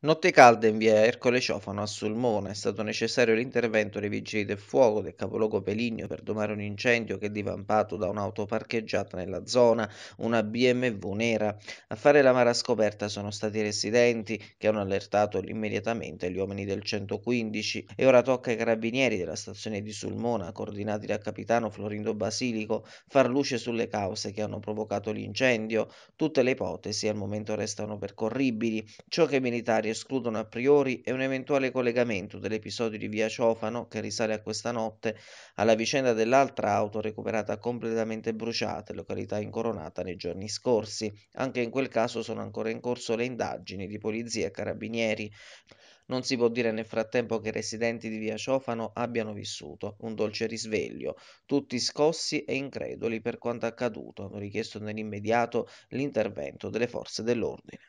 Notte calda in via Ercole Ciofano a Sulmona. È stato necessario l'intervento dei vigili del fuoco del capoluogo Peligno per domare un incendio che è divampato da un'auto parcheggiata nella zona, una BMW nera. A fare la mara scoperta sono stati i residenti che hanno allertato immediatamente gli uomini del 115 e ora tocca ai carabinieri della stazione di Sulmona, coordinati dal capitano Florindo Basilico, far luce sulle cause che hanno provocato l'incendio. Tutte le ipotesi al momento restano percorribili. Ciò che i militari escludono a priori è un eventuale collegamento dell'episodio di via Ciofano, che risale a questa notte, alla vicenda dell'altra auto recuperata completamente bruciata località incoronata nei giorni scorsi. Anche in quel caso sono ancora in corso le indagini di polizia e carabinieri. Non si può dire nel frattempo che i residenti di via Ciofano abbiano vissuto un dolce risveglio, tutti scossi e increduli per quanto accaduto, hanno richiesto nell'immediato l'intervento delle forze dell'ordine.